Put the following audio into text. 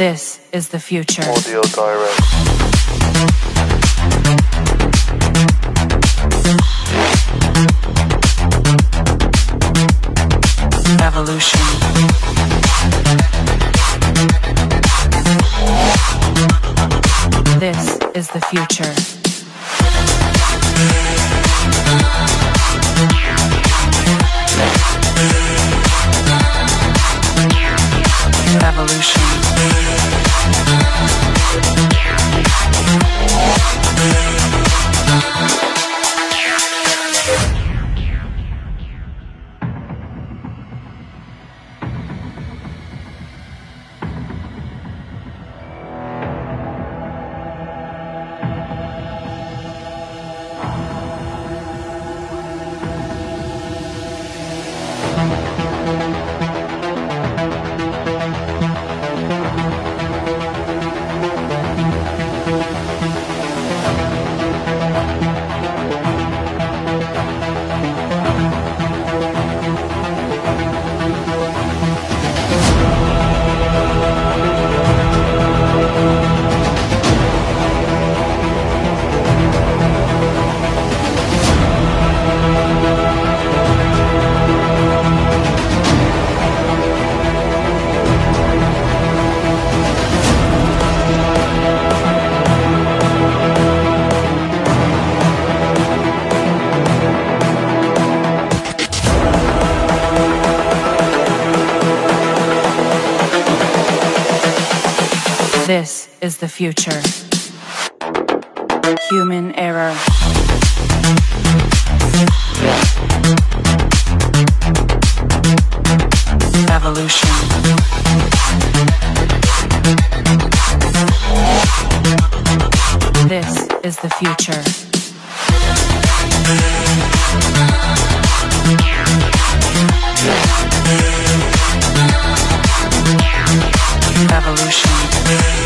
This is the future. Audio Direct. Evolution. This is the future. This is the future. Human error. Evolution. This is the future. Evolution.